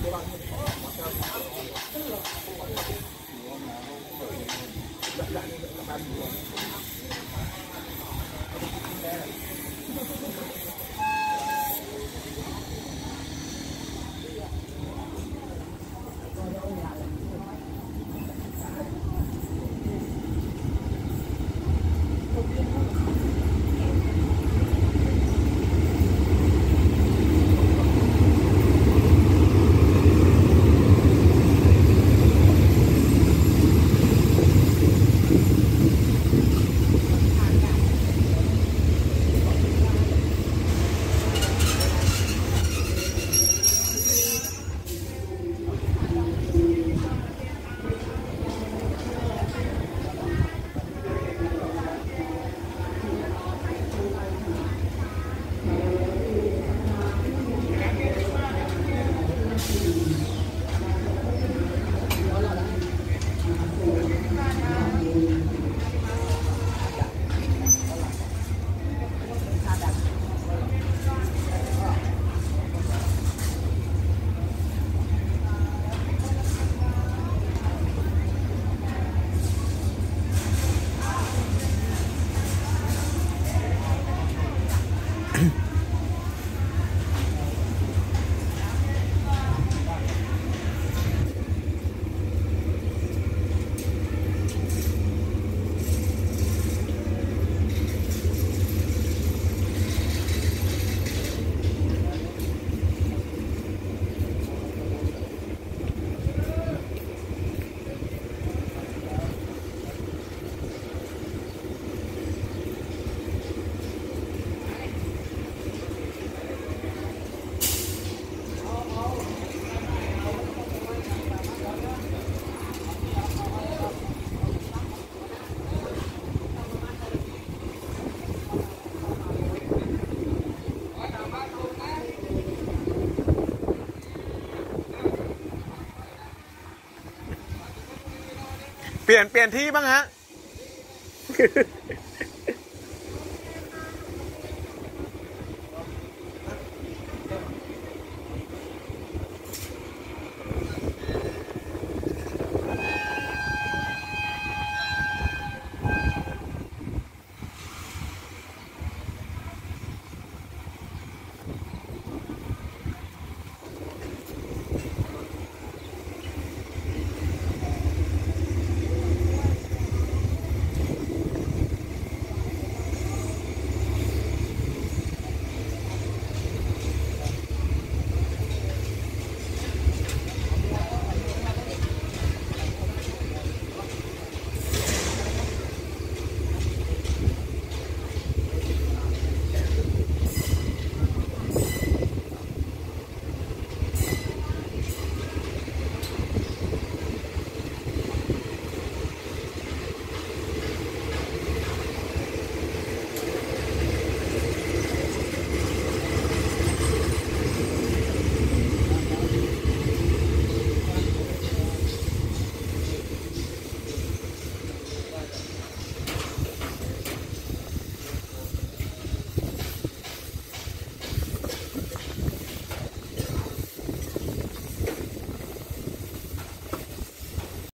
Thank you. เปลี่ยนเปลี่ยนที่บ้างฮะ